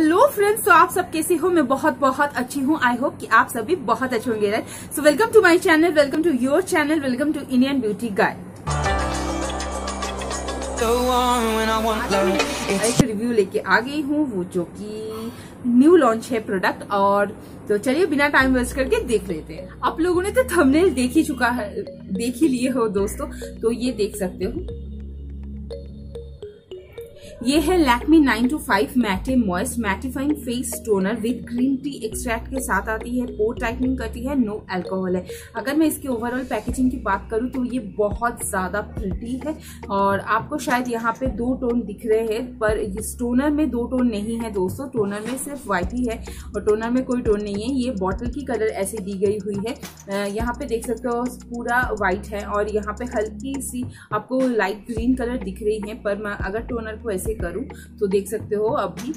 Hello friends तो आप सब कैसे हो? मैं बहुत बहुत अच्छी हूँ. आई होप कि आप सभी बहुत अच्छे होंगे right so welcome to my channel welcome to your channel welcome to Indian beauty guide एक रिव्यू लेके आ गई हूँ वो जो कि न्यू लॉन्च है प्रोडक्ट और तो चलिए बिना टाइम वेस्ट करके देख लेते हैं. आप लोगों ने तो थंबनेल देख ही चुका है देख ही लिए हो दोस्तों. तो ये देख सकते हो. ये है Lakme nine to five matte moist mattifying face toner with green tea extract के साथ आती है पोर टाइटनिंग करती है नो अल्कोहल है। अगर मैं इसके ओवरऑल पैकेजिंग की बात करूँ तो ये बहुत ज़्यादा प्रिटी है और आपको शायद यहाँ पे दो टोन दिख रहे हैं, पर इस टोनर में दो टोन नहीं है दोस्तों। टोनर में सिर्फ़ व्हाइट ही है और टोनर में कोई टोन नहीं है। ये बॉटल की कलर ऐसी दी गई हुई है। यहाँ पे देख सकते हो, पूरा व्हाइट है और यहाँ पे हल्की सी आपको लाइट ग्रीन कलर दिख रही है, पर अगर टोनर को ऐसे से करूँ? तो देख सकते हो अभी।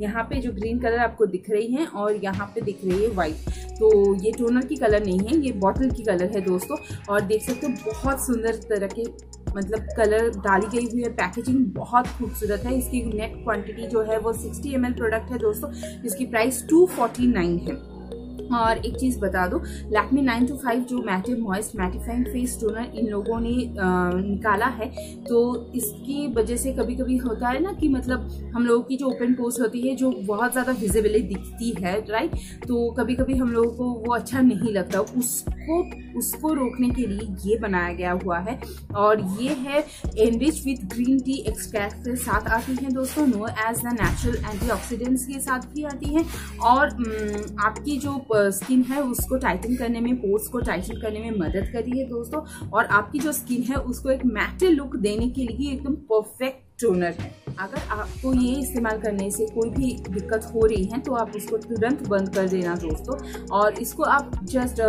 यहाँ पे जो ग्रीन कलर आपको दिख रही है और यहाँ पे दिख रही है वाइट तो ये टोनर की कलर नहीं है, ये बॉटल की कलर है दोस्तों। और देख सकते हो बहुत सुंदर तरह के मतलब कलर डाली गई हुई है पैकेजिंग बहुत खूबसूरत है। इसकी नेट क्वांटिटी जो है वो 60 एम प्रोडक्ट है दोस्तों। इसकी प्राइस 249 है। और एक चीज़ बता दो लैक्मी नाइन टू फाइव जो matte moist mattifying face toner इन लोगों ने आ, निकाला है तो इसकी वजह से कभी कभी होता है ना कि मतलब हम लोगों की जो ओपन पोस्ट होती है जो बहुत ज़्यादा विजिबली दिखती है राइट तो कभी कभी हम लोगों को वो अच्छा नहीं लगता। उसको उसको रोकने के लिए ये बनाया गया हुआ है और ये है enrich with green tea extract के साथ आती है दोस्तों। Known as the natural antioxidants के साथ भी आती है और आपकी जो स्किन है, उसको टाइटन करने में पोर्स को टाइटन करने में मदद करी है दोस्तों। और आपकी जो स्किन है, उसको एक मैटे लुक देने के लिए एकदम परफेक्ट टोनर है। अगर आपको ये इस्तेमाल करने से कोई भी दिक्कत हो रही है तो आप इसको तुरंत बंद कर देना दोस्तों। और इसको आप just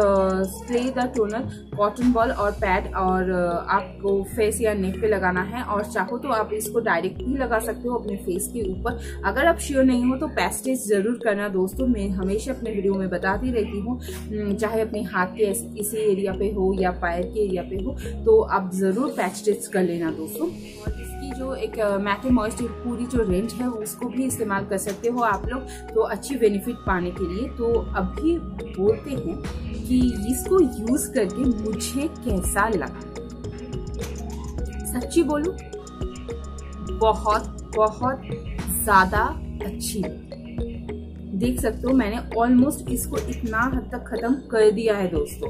spray the toner cotton ball और पैड और आपको फेस या नेक पे लगाना है। और चाहो तो आप इसको डायरेक्ट भी लगा सकते हो अपने फेस के ऊपर। अगर आप श्योर नहीं हो तो पैस्टेज ज़रूर करना दोस्तों। मैं हमेशा अपने वीडियो में बताती रहती हूँ। चाहे अपने हाथ के इसी एरिया पे हो या पैर के एरिया पे हो तो आप ज़रूर पैस्टेज कर लेना दोस्तों। इसकी जो एक मैथे मॉइस्ट पूरी जो रेंज है, उसको भी इस्तेमाल कर सकते हो आप लोग तो अच्छी बेनिफिट पाने के लिए। तो अभी बोलते हैं कि इसको यूज़ करके मुझे कैसा लगा? सच्ची बोलू, बहुत बहुत ज़्यादा अच्छी देख सकते हो, मैंने ऑलमोस्ट इसको इतना हद तक खत्म कर दिया है दोस्तों।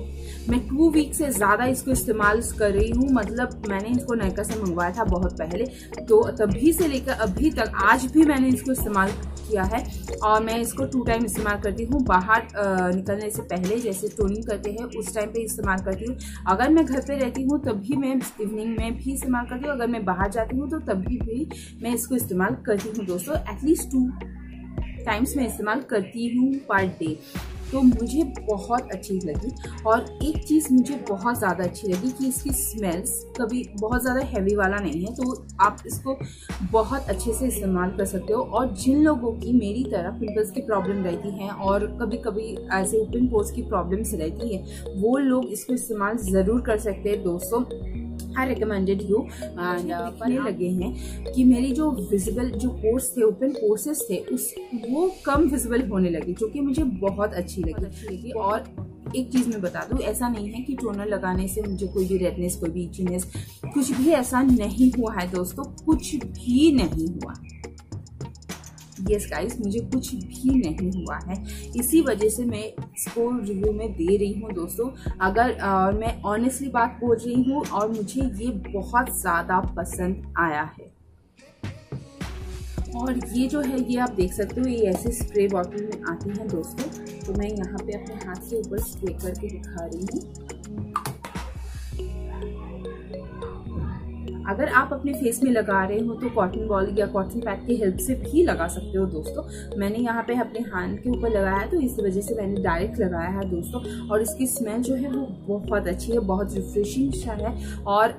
मैं टू वीक से ज़्यादा इसको इस्तेमाल कर रही हूँ मतलब मैंने इसको नायका से मंगवाया था बहुत पहले। तो तभी से लेकर अभी तक आज भी मैंने इसको इस्तेमाल किया है और मैं इसको टू टाइम इस्तेमाल करती हूँ। बाहर निकलने से पहले जैसे टोनिंग करते हैं, उस टाइम पे इस्तेमाल करती हूँ। अगर मैं घर पे रहती हूँ, तभी मैं इवनिंग में भी इस्तेमाल करती हूँ। अगर मैं बाहर जाती हूँ तो तभी भी मैं इसको इस्तेमाल करती हूँ दोस्तों। एटलीस्ट टू टाइम्स मैं इस्तेमाल करती हूँ पर डे तो मुझे बहुत अच्छी लगी और एक चीज़ मुझे बहुत ज़्यादा अच्छी लगी कि इसकी स्मेल्स कभी बहुत ज़्यादा हैवी वाला नहीं है तो आप इसको बहुत अच्छे से इस्तेमाल कर सकते हो और जिन लोगों की मेरी तरह पिंपल्स की प्रॉब्लम रहती हैं और कभी कभी ऐसे ओपन पोर्स की प्रॉब्लम्स रहती है, वो लोग इसको इस्तेमाल ज़रूर कर सकते हैं दोस्तों। आई रिकमेंडेड यू एंड पढ़ने लगे हैं कि मेरी जो विजिबल जो कोर्स थे ओपन कोर्सेस थे उस वो कम विजिबल होने लगे जो कि मुझे बहुत अच्छी लगी। अच्छी लगी। और एक चीज़ मैं बता दूँ ऐसा नहीं है कि टोनर लगाने से मुझे कोई भी रेडनेस कोई भी इचीनेस कुछ भी ऐसा नहीं हुआ है दोस्तों कुछ भी नहीं हुआ। यस गाइस मुझे कुछ भी नहीं हुआ है। इसी वजह से मैं इसको रिव्यू में दे रही हूँ दोस्तों। अगर आ, मैं ऑनेस्टली बात बोल रही हूँ और मुझे ये बहुत ज़्यादा पसंद आया है। और ये जो है ये आप देख सकते हो ये ऐसे स्प्रे बॉटल में आती है दोस्तों। तो मैं यहाँ पे अपने हाथ से ऊपर स्प्रे करके दिखा रही हूँ। अगर आप अपने फेस में लगा रहे हो तो कॉटन बॉल या कॉटन पैड की हेल्प से भी लगा सकते हो दोस्तों। मैंने यहाँ पे अपने हाथ के ऊपर लगाया है तो इस वजह से मैंने डायरेक्ट लगाया है दोस्तों। और इसकी स्मेल जो है वो बहुत अच्छी है, बहुत रिफ्रेशिंग सा है। और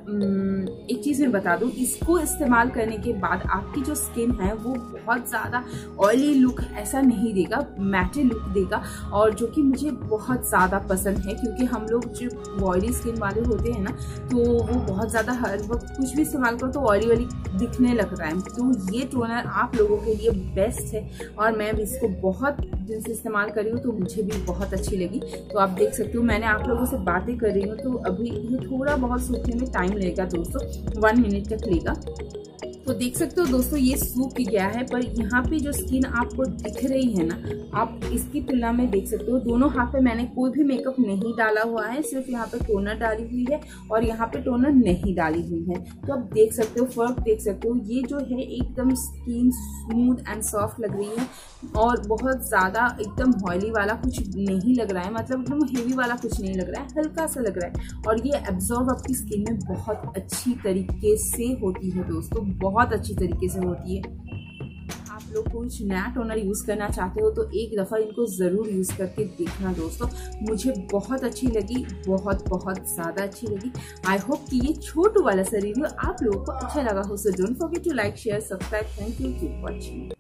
एक चीज़ मैं बता दूँ, इसको इस्तेमाल करने के बाद आपकी जो स्किन है वो बहुत ज़्यादा ऑयली लुक ऐसा नहीं देगा मैटे लुक देगा। और जो कि मुझे बहुत ज़्यादा पसंद है, क्योंकि हम लोग जो ऑयली स्किन वाले होते हैं ना तो वो बहुत ज़्यादा हर वक्त कुछ भी इस्तेमाल करो तो ऑयली ऑयली दिखने लग रहा है। तो ये टोनर आप लोगों के लिए बेस्ट है और मैं भी इसको बहुत दिन से इस्तेमाल कर रही हूँ तो मुझे भी बहुत अच्छी लगी। तो आप देख सकते हो, मैंने आप लोगों से बातें कर रही हूँ तो अभी ये थोड़ा बहुत सूखने में टाइम लेगा दोस्तों वन मिनट तक लेगा। तो देख सकते हो दोस्तों, ये सूख गया है, पर यहाँ पे जो स्किन आपको दिख रही है ना, आप इसकी तुलना में देख सकते हो। दोनों हाथ पे मैंने कोई भी मेकअप नहीं डाला हुआ है, सिर्फ़ यहाँ पे टोनर डाली हुई है और यहाँ पे टोनर नहीं डाली हुई है। तो आप देख सकते हो, फ़र्क देख सकते हो, ये जो है एकदम स्किन स्मूथ एंड सॉफ्ट लग रही है और बहुत ज़्यादा एकदम ऑयली वाला कुछ नहीं लग रहा है मतलब एकदम हेवी वाला कुछ नहीं लग रहा है, हल्का सा लग रहा है। और ये एब्जॉर्व आपकी स्किन में बहुत अच्छी तरीके से होती है दोस्तों, बहुत बहुत अच्छी तरीके से होती है। आप लोग कुछ नया टोनर यूज़ करना चाहते हो तो एक दफ़ा इनको ज़रूर यूज़ करके देखना दोस्तों। मुझे बहुत अच्छी लगी, बहुत बहुत ज़्यादा अच्छी लगी। आई होप कि ये छोटू वाला सा रिव्यू आप लोगों को अच्छा लगा हो। So don't forget to like share subscribe thank you keep watching